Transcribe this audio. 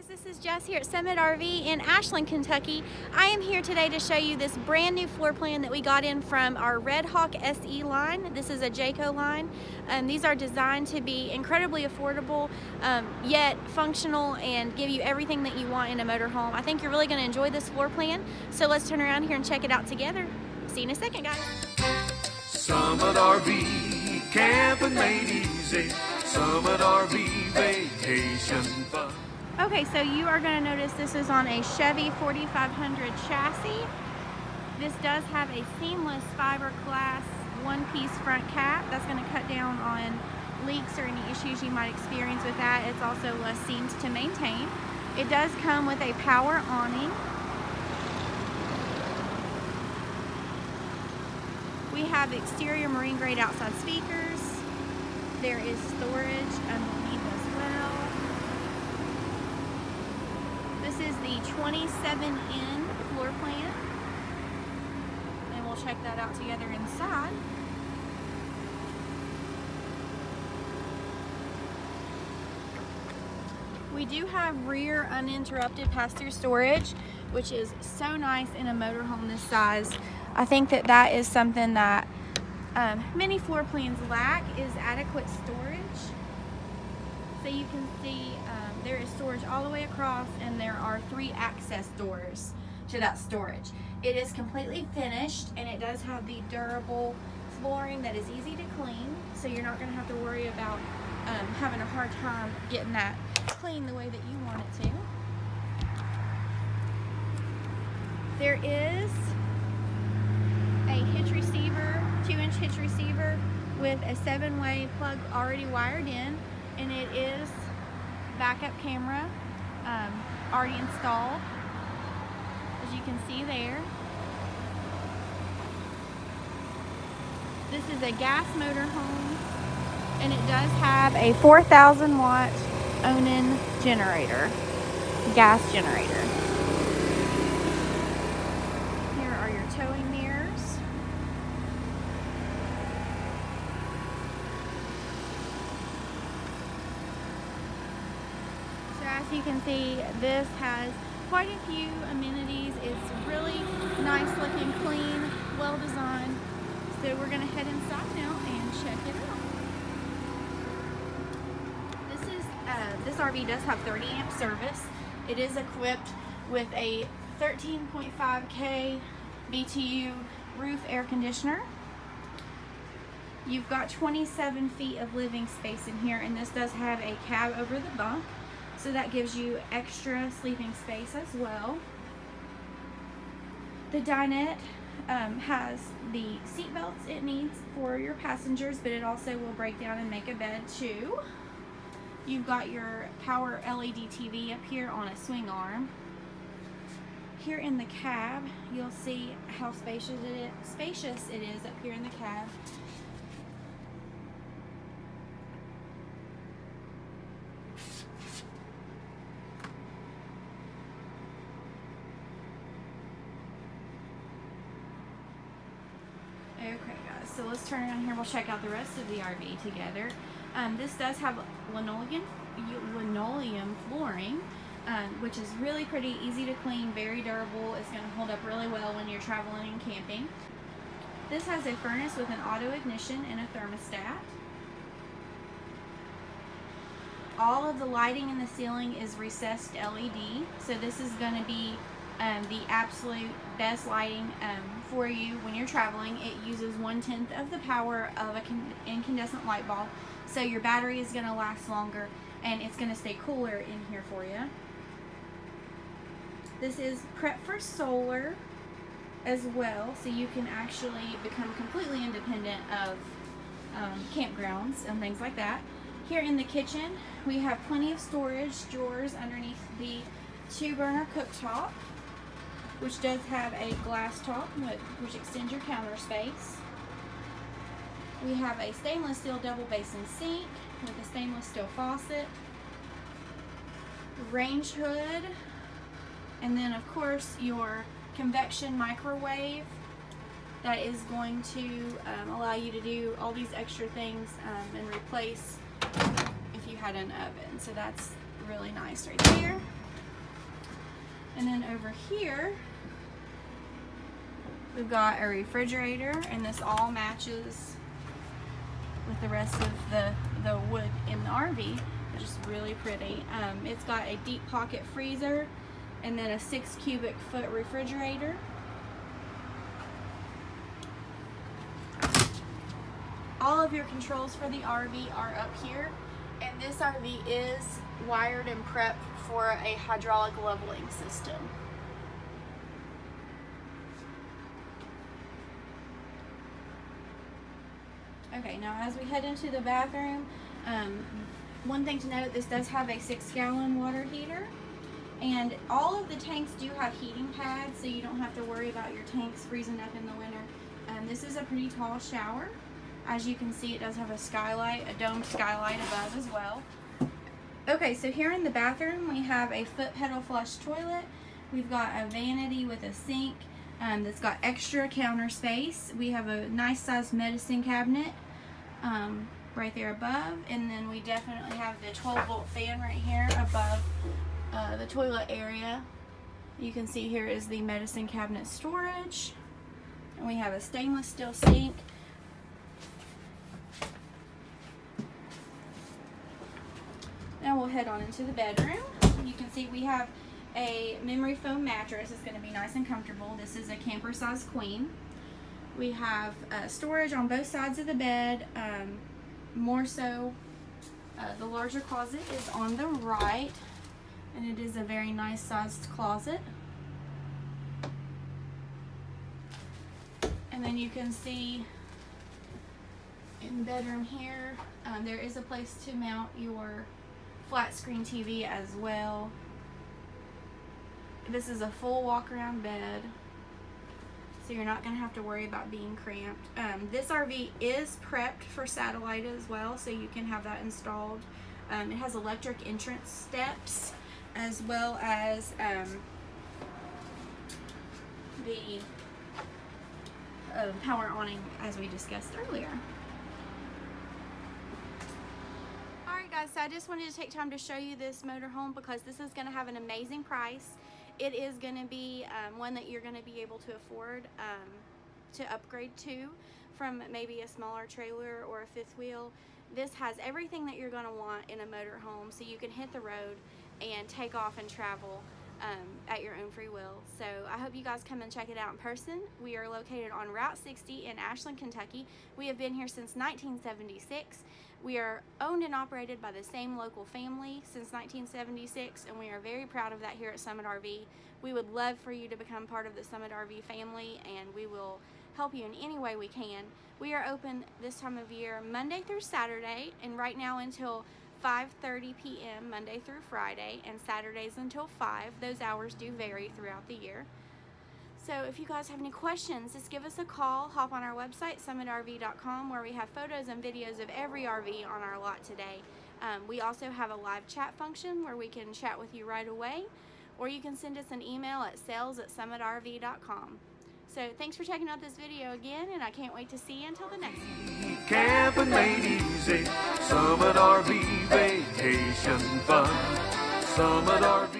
guys, this is Jess here at Summit RV in Ashland, Kentucky. I am here today to show you this brand new floor plan that we got in from our Redhawk SE line. This is a Jayco line. Um, these are designed to be incredibly affordable, um, yet functional and give you everything that you want in a motorhome. I think you're really going to enjoy this floor plan, so let's turn around here and check it out together. See you in a second, guys. Summit RV, camping made easy. Summit RV, vacation fun. Okay, so you are going to notice this is on a Chevy 4500 chassis. This does have a seamless fiberglass one-piece front cap. That's going to cut down on leaks or any issues you might experience with that. It's also less seams to maintain. It does come with a power awning. We have exterior marine grade outside speakers. There is storage 27N floor plan. And we'll check that out together inside. We do have rear uninterrupted pass-through storage, which is so nice in a motorhome this size. I think that that is something that um, many floor plans lack is adequate storage. You can see um, there is storage all the way across and there are three access doors to that storage. It is completely finished and it does have the durable flooring that is easy to clean so you're not going to have to worry about um, having a hard time getting that clean the way that you want it to. There is a hitch receiver, two inch hitch receiver with a seven way plug already wired in and it is backup camera um, already installed as you can see there. This is a gas motor home and it does have a 4,000 watt Onan generator, gas generator. Here are your towing mirrors. So as you can see, this has quite a few amenities. It's really nice looking, clean, well designed. So we're gonna head inside now and check it out. This is uh, this RV does have 30 amp service. It is equipped with a 13.5K BTU roof air conditioner. You've got 27 feet of living space in here and this does have a cab over the bunk. So that gives you extra sleeping space as well. The dinette um, has the seat belts it needs for your passengers, but it also will break down and make a bed too. You've got your power LED TV up here on a swing arm. Here in the cab, you'll see how spacious it is, spacious it is up here in the cab. Okay guys, so let's turn around here. We'll check out the rest of the RV together. Um, this does have linoleum, linoleum flooring, um, which is really pretty easy to clean, very durable. It's going to hold up really well when you're traveling and camping. This has a furnace with an auto ignition and a thermostat. All of the lighting in the ceiling is recessed LED, so this is going to be um, the absolute best lighting um, for you when you're traveling. It uses one-tenth of the power of an incandescent light bulb, so your battery is going to last longer and it's going to stay cooler in here for you. This is prep for solar as well, so you can actually become completely independent of um, campgrounds and things like that. Here in the kitchen, we have plenty of storage drawers underneath the two burner cooktop which does have a glass top which extends your counter space. We have a stainless steel double basin sink with a stainless steel faucet, range hood, and then of course your convection microwave that is going to um, allow you to do all these extra things um, and replace if you had an oven. So that's really nice right there. And then over here, we've got a refrigerator and this all matches with the rest of the, the wood in the RV, is really pretty. Um, it's got a deep pocket freezer and then a six cubic foot refrigerator. All of your controls for the RV are up here and this RV is wired and prepped for a hydraulic leveling system. Okay, now as we head into the bathroom, um, one thing to note, this does have a six gallon water heater and all of the tanks do have heating pads so you don't have to worry about your tanks freezing up in the winter. Um, this is a pretty tall shower. As you can see, it does have a skylight, a domed skylight above as well. Okay, so here in the bathroom, we have a foot pedal flush toilet. We've got a vanity with a sink um, that's got extra counter space. We have a nice sized medicine cabinet um, right there above. And then we definitely have the 12 volt fan right here above uh, the toilet area. You can see here is the medicine cabinet storage. And we have a stainless steel sink. Now we'll head on into the bedroom. You can see we have a memory foam mattress. It's going to be nice and comfortable. This is a camper size queen. We have uh, storage on both sides of the bed. Um, more so, uh, the larger closet is on the right and it is a very nice sized closet. And then you can see in the bedroom here, um, there is a place to mount your flat screen TV as well. This is a full walk around bed. So you're not going to have to worry about being cramped. Um, this RV is prepped for satellite as well, so you can have that installed. Um, it has electric entrance steps as well as um, the uh, power awning as we discussed earlier. Alright guys, so I just wanted to take time to show you this motorhome because this is going to have an amazing price. It is going to be um, one that you're going to be able to afford um, to upgrade to from maybe a smaller trailer or a fifth wheel. This has everything that you're going to want in a motorhome so you can hit the road and take off and travel um, at your own free will. So I hope you guys come and check it out in person. We are located on Route 60 in Ashland, Kentucky. We have been here since 1976. We are owned and operated by the same local family since 1976 and we are very proud of that here at Summit RV. We would love for you to become part of the Summit RV family and we will help you in any way we can. We are open this time of year Monday through Saturday and right now until 5.30 p.m. Monday through Friday and Saturdays until 5. Those hours do vary throughout the year. So if you guys have any questions, just give us a call. Hop on our website, summitrv.com, where we have photos and videos of every RV on our lot today. Um, we also have a live chat function where we can chat with you right away, or you can send us an email at sales at summitrv.com. So thanks for checking out this video again, and I can't wait to see you until the next one. Camping made easy, Summit RV vacation fun. Summit RV.